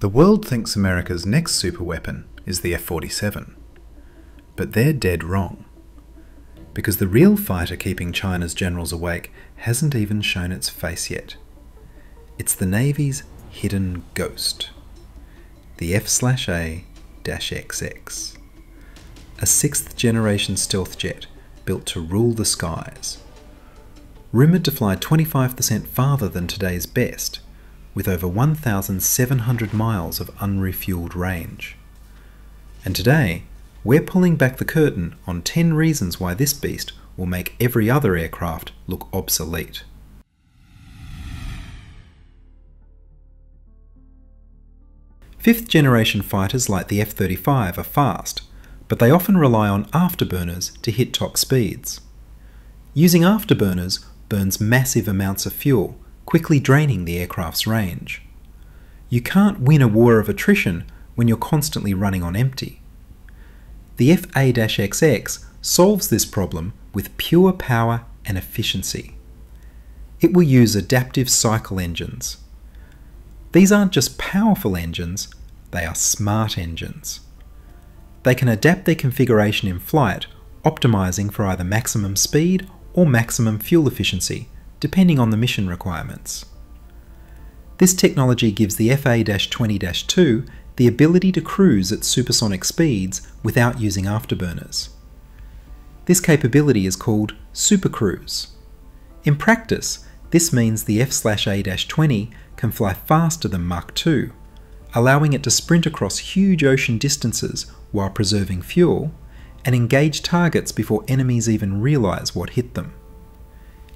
The world thinks America's next superweapon is the F 47. But they're dead wrong. Because the real fighter keeping China's generals awake hasn't even shown its face yet. It's the Navy's hidden ghost the F A XX, a sixth generation stealth jet built to rule the skies. Rumoured to fly 25% farther than today's best with over 1,700 miles of unrefueled range. And today, we're pulling back the curtain on 10 reasons why this beast will make every other aircraft look obsolete. Fifth generation fighters like the F 35 are fast, but they often rely on afterburners to hit top speeds. Using afterburners burns massive amounts of fuel quickly draining the aircraft's range. You can't win a war of attrition when you're constantly running on empty. The FA-XX solves this problem with pure power and efficiency. It will use adaptive cycle engines. These aren't just powerful engines, they are smart engines. They can adapt their configuration in flight, optimizing for either maximum speed or maximum fuel efficiency depending on the mission requirements. This technology gives the FA-20-2 the ability to cruise at supersonic speeds without using afterburners. This capability is called supercruise. In practice, this means the F-A-20 can fly faster than Mach 2, allowing it to sprint across huge ocean distances while preserving fuel and engage targets before enemies even realise what hit them.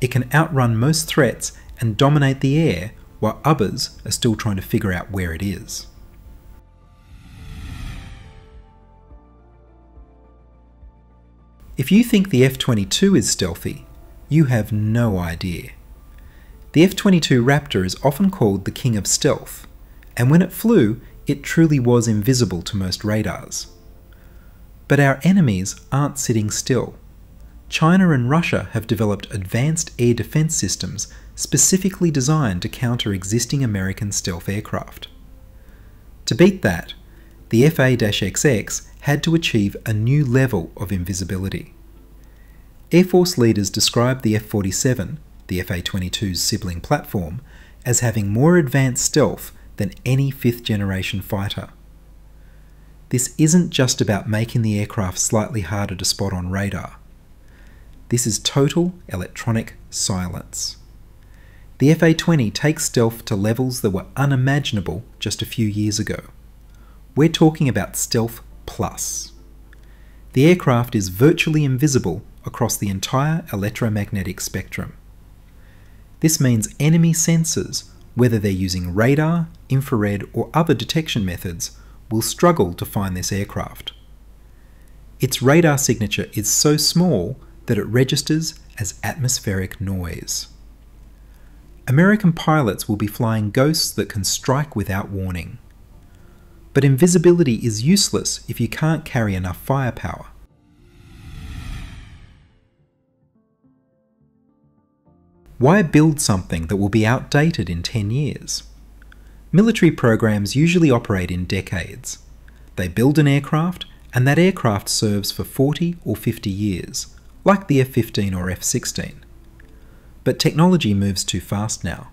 It can outrun most threats and dominate the air while others are still trying to figure out where it is. If you think the F-22 is stealthy, you have no idea. The F-22 Raptor is often called the king of stealth, and when it flew, it truly was invisible to most radars. But our enemies aren't sitting still. China and Russia have developed advanced air defense systems specifically designed to counter existing American stealth aircraft. To beat that, the FA-XX had to achieve a new level of invisibility. Air Force leaders described the F-47, the FA-22's sibling platform, as having more advanced stealth than any fifth-generation fighter. This isn't just about making the aircraft slightly harder to spot on radar. This is total electronic silence. The FA-20 takes stealth to levels that were unimaginable just a few years ago. We're talking about Stealth Plus. The aircraft is virtually invisible across the entire electromagnetic spectrum. This means enemy sensors, whether they're using radar, infrared, or other detection methods, will struggle to find this aircraft. Its radar signature is so small that it registers as atmospheric noise. American pilots will be flying ghosts that can strike without warning. But invisibility is useless if you can't carry enough firepower. Why build something that will be outdated in 10 years? Military programs usually operate in decades. They build an aircraft, and that aircraft serves for 40 or 50 years, like the F-15 or F-16. But technology moves too fast now.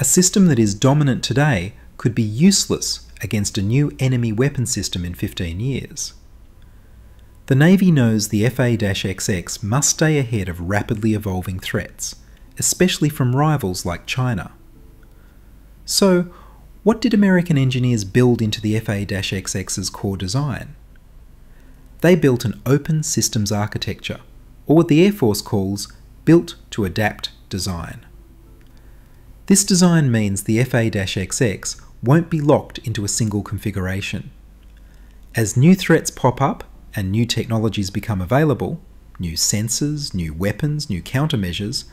A system that is dominant today could be useless against a new enemy weapon system in 15 years. The Navy knows the FA-XX must stay ahead of rapidly evolving threats, especially from rivals like China. So, what did American engineers build into the FA-XX's core design? They built an open systems architecture, or what the Air Force calls built to adapt design. This design means the FA-XX won't be locked into a single configuration. As new threats pop up and new technologies become available, new sensors, new weapons, new countermeasures,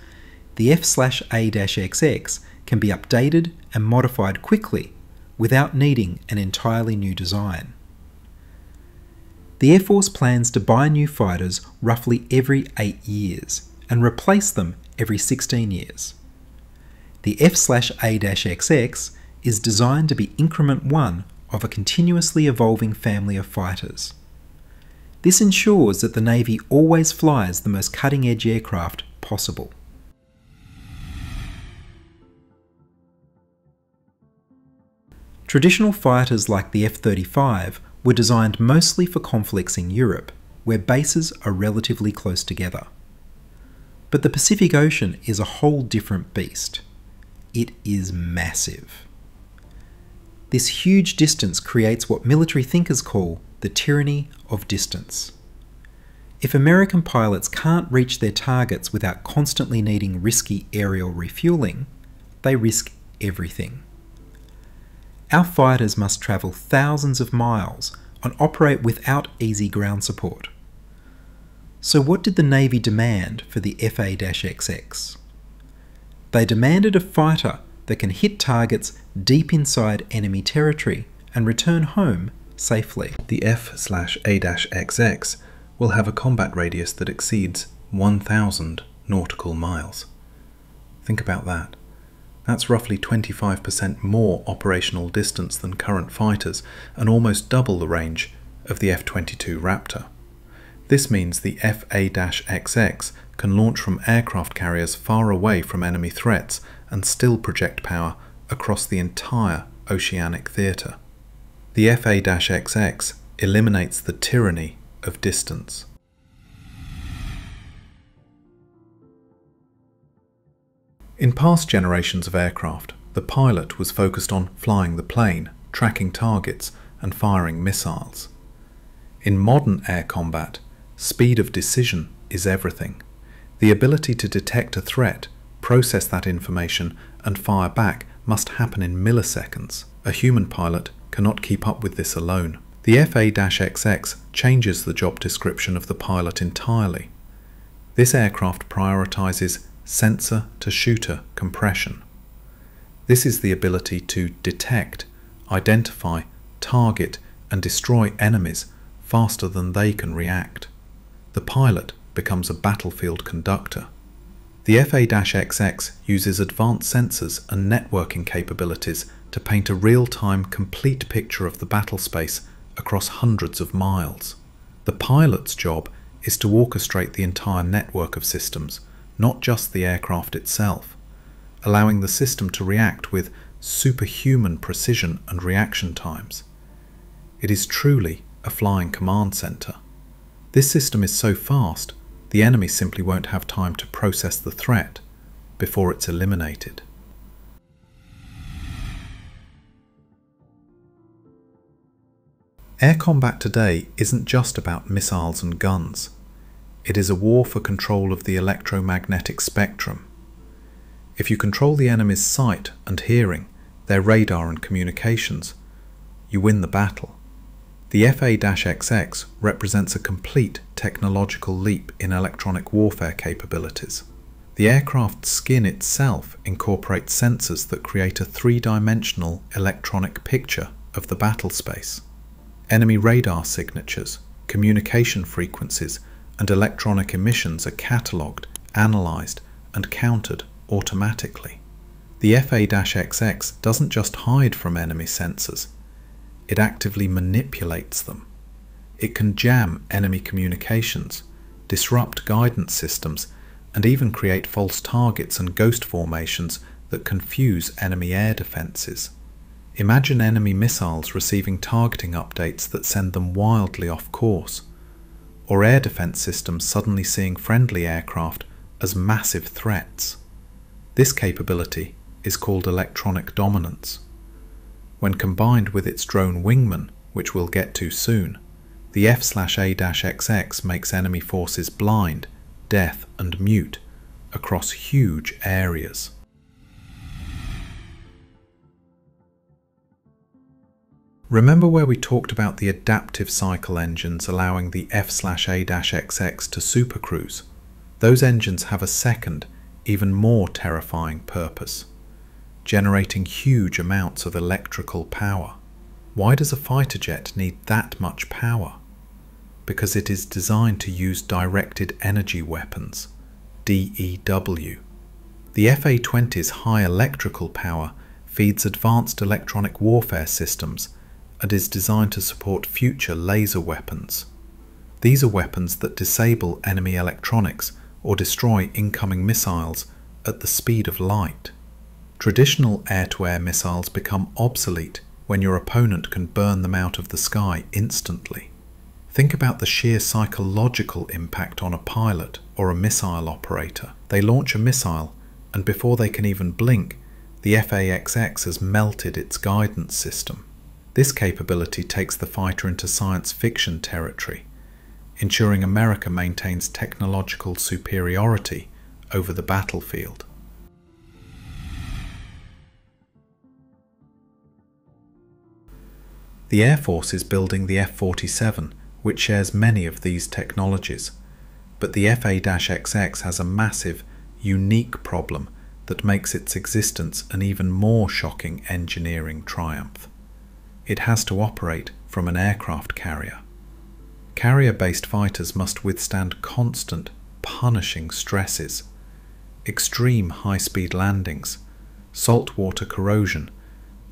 the F-A-XX can be updated and modified quickly without needing an entirely new design the Air Force plans to buy new fighters roughly every 8 years and replace them every 16 years. The F-A-XX is designed to be increment one of a continuously evolving family of fighters. This ensures that the Navy always flies the most cutting edge aircraft possible. Traditional fighters like the F 35 were designed mostly for conflicts in Europe, where bases are relatively close together. But the Pacific Ocean is a whole different beast. It is massive. This huge distance creates what military thinkers call the tyranny of distance. If American pilots can't reach their targets without constantly needing risky aerial refueling, they risk everything. Our fighters must travel thousands of miles and operate without easy ground support. So, what did the Navy demand for the FA XX? They demanded a fighter that can hit targets deep inside enemy territory and return home safely. The F/A-XX will have a combat radius that exceeds 1000 nautical miles. Think about that. That's roughly 25% more operational distance than current fighters and almost double the range of the F-22 Raptor. This means the FA-XX can launch from aircraft carriers far away from enemy threats and still project power across the entire oceanic theatre. The FA-XX eliminates the tyranny of distance. In past generations of aircraft, the pilot was focused on flying the plane, tracking targets, and firing missiles. In modern air combat, speed of decision is everything. The ability to detect a threat process that information, and fire back must happen in milliseconds. A human pilot cannot keep up with this alone. The FA-XX changes the job description of the pilot entirely. This aircraft prioritizes sensor to shooter compression. This is the ability to detect, identify, target, and destroy enemies faster than they can react. The pilot becomes a battlefield conductor. The FA-XX uses advanced sensors and networking capabilities to paint a real-time complete picture of the battle space across hundreds of miles. The pilot's job is to orchestrate the entire network of systems, not just the aircraft itself, allowing the system to react with superhuman precision and reaction times. It is truly a flying command center. This system is so fast the enemy simply won't have time to process the threat before it's eliminated. Air combat today isn't just about missiles and guns. It is a war for control of the electromagnetic spectrum. If you control the enemy's sight and hearing, their radar and communications, you win the battle. The FA-XX represents a complete technological leap in electronic warfare capabilities. The aircraft's skin itself incorporates sensors that create a three-dimensional electronic picture of the battle space. Enemy radar signatures, communication frequencies, and electronic emissions are catalogued, analysed, and countered automatically. The FA-XX doesn't just hide from enemy sensors, it actively manipulates them. It can jam enemy communications, disrupt guidance systems, and even create false targets and ghost formations that confuse enemy air defences. Imagine enemy missiles receiving targeting updates that send them wildly off course, or air defence systems suddenly seeing friendly aircraft as massive threats. This capability is called electronic dominance. When combined with its drone wingman, which we'll get to soon, the F-A-XX makes enemy forces blind, deaf and mute across huge areas. Remember where we talked about the adaptive cycle engines allowing the F-A-XX to supercruise? Those engines have a second, even more terrifying purpose generating huge amounts of electrical power. Why does a fighter jet need that much power? Because it is designed to use directed energy weapons, DEW. The FA-20's high electrical power feeds advanced electronic warfare systems and is designed to support future laser weapons. These are weapons that disable enemy electronics or destroy incoming missiles at the speed of light. Traditional air to air missiles become obsolete when your opponent can burn them out of the sky instantly. Think about the sheer psychological impact on a pilot or a missile operator. They launch a missile, and before they can even blink, the FAXX has melted its guidance system. This capability takes the fighter into science fiction territory, ensuring America maintains technological superiority over the battlefield. The Air Force is building the F 47, which shares many of these technologies. But the FA XX has a massive, unique problem that makes its existence an even more shocking engineering triumph. It has to operate from an aircraft carrier. Carrier based fighters must withstand constant, punishing stresses, extreme high speed landings, saltwater corrosion,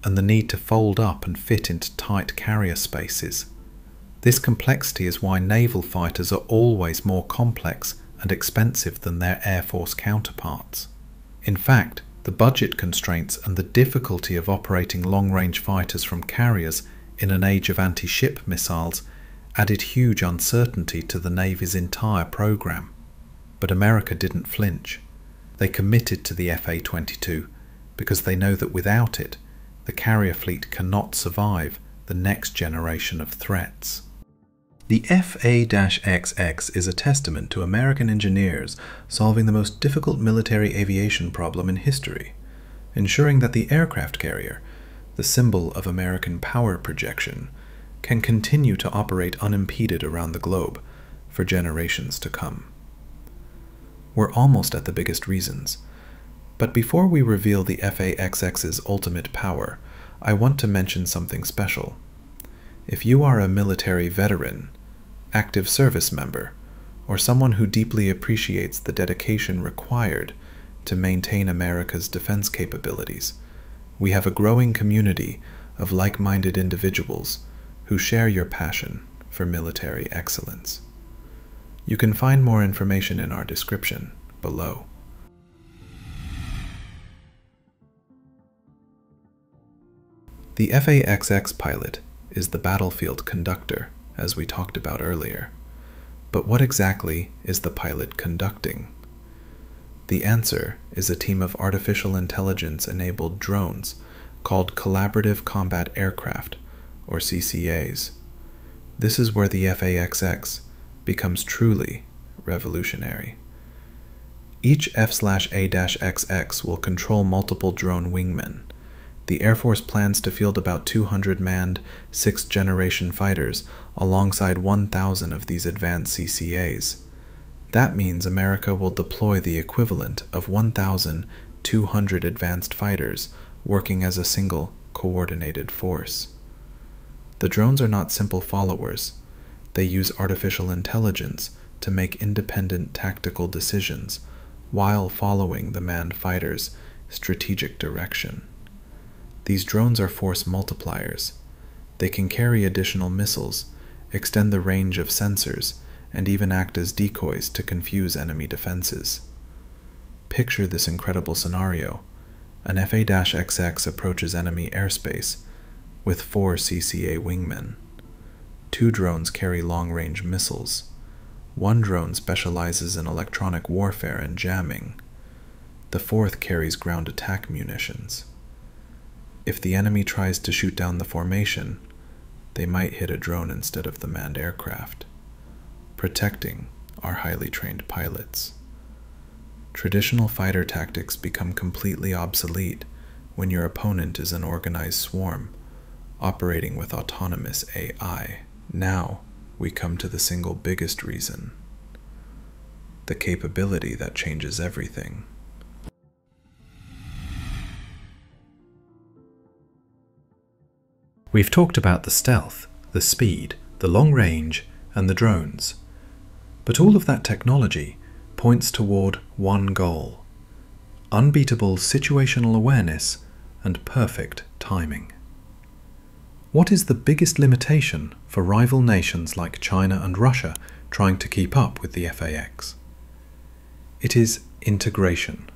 and the need to fold up and fit into tight carrier spaces. This complexity is why naval fighters are always more complex and expensive than their Air Force counterparts. In fact, the budget constraints and the difficulty of operating long range fighters from carriers in an age of anti ship missiles added huge uncertainty to the Navy's entire program. But America didn't flinch. They committed to the FA 22 because they know that without it, the carrier fleet cannot survive the next generation of threats. The FA-XX is a testament to American engineers solving the most difficult military aviation problem in history, ensuring that the aircraft carrier, the symbol of American power projection, can continue to operate unimpeded around the globe for generations to come. We're almost at the biggest reasons, but before we reveal the FAXX's ultimate power, I want to mention something special. If you are a military veteran, active service member, or someone who deeply appreciates the dedication required to maintain America's defense capabilities, we have a growing community of like minded individuals who share your passion for military excellence. You can find more information in our description below. The FAXX pilot is the battlefield conductor, as we talked about earlier. But what exactly is the pilot conducting? The answer is a team of artificial intelligence enabled drones called Collaborative Combat Aircraft, or CCAs. This is where the FAXX becomes truly revolutionary. Each F/A-XX will control multiple drone wingmen the Air Force plans to field about 200 manned sixth generation fighters alongside 1,000 of these advanced CCAs. That means America will deploy the equivalent of 1,200 advanced fighters working as a single coordinated force. The drones are not simple followers, they use artificial intelligence to make independent tactical decisions while following the manned fighters' strategic direction. These drones are force multipliers. They can carry additional missiles, extend the range of sensors, and even act as decoys to confuse enemy defenses. Picture this incredible scenario. An FA-XX approaches enemy airspace with four CCA wingmen. Two drones carry long-range missiles. One drone specializes in electronic warfare and jamming. The fourth carries ground attack munitions. If the enemy tries to shoot down the formation, they might hit a drone instead of the manned aircraft, protecting our highly trained pilots. Traditional fighter tactics become completely obsolete when your opponent is an organized swarm operating with autonomous AI. Now we come to the single biggest reason the capability that changes everything. We've talked about the stealth, the speed, the long range, and the drones. But all of that technology points toward one goal unbeatable situational awareness and perfect timing. What is the biggest limitation for rival nations like China and Russia trying to keep up with the FAX? It is integration.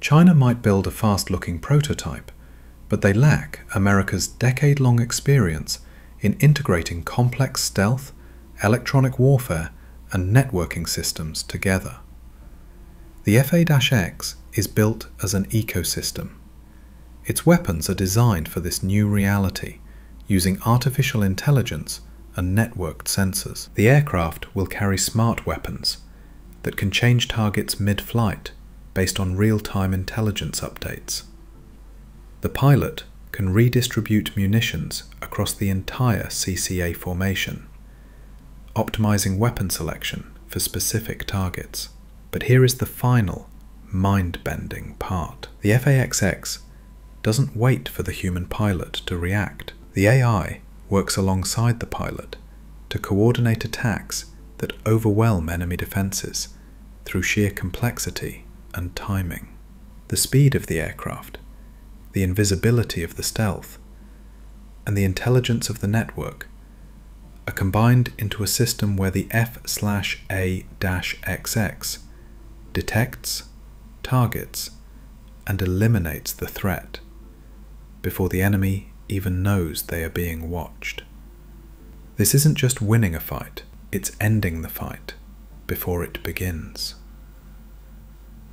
China might build a fast looking prototype, but they lack America's decade long experience in integrating complex stealth, electronic warfare, and networking systems together. The FA-X is built as an ecosystem. Its weapons are designed for this new reality, using artificial intelligence and networked sensors. The aircraft will carry smart weapons that can change targets mid-flight based on real-time intelligence updates. The pilot can redistribute munitions across the entire CCA formation, optimizing weapon selection for specific targets. But here is the final, mind bending part. The FAXX doesn't wait for the human pilot to react. The AI works alongside the pilot to coordinate attacks that overwhelm enemy defenses through sheer complexity and timing. The speed of the aircraft, the invisibility of the stealth, and the intelligence of the network are combined into a system where the F/A-XX detects, targets, and eliminates the threat before the enemy even knows they are being watched. This isn't just winning a fight, it's ending the fight before it begins.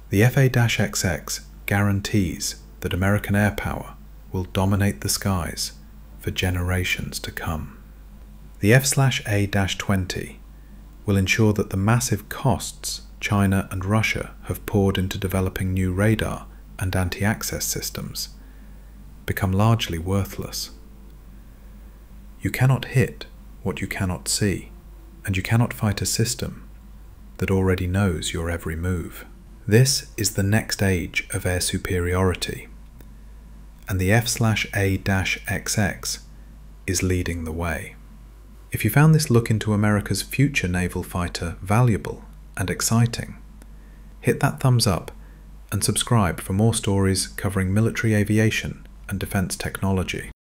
The FA-XX guarantees that American air power will dominate the skies for generations to come. The F/A-20 will ensure that the massive costs China and Russia have poured into developing new radar and anti access systems become largely worthless. You cannot hit what you cannot see, and you cannot fight a system that already knows your every move. This is the next age of air superiority, and the F/A-XX is leading the way. If you found this look into America's future naval fighter valuable and exciting, hit that thumbs up and subscribe for more stories covering military aviation and defense technology.